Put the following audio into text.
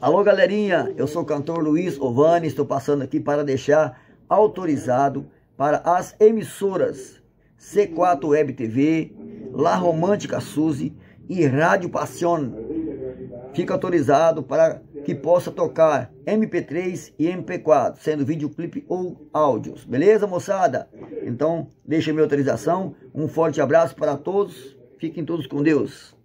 Alô, galerinha, eu sou o cantor Luiz Ovani, estou passando aqui para deixar autorizado para as emissoras C4 Web TV, La Romântica Suzy e Rádio Passion. Fica autorizado para que possa tocar MP3 e MP4, sendo videoclipe ou áudios. Beleza, moçada? Então, deixa minha autorização. Um forte abraço para todos. Fiquem todos com Deus.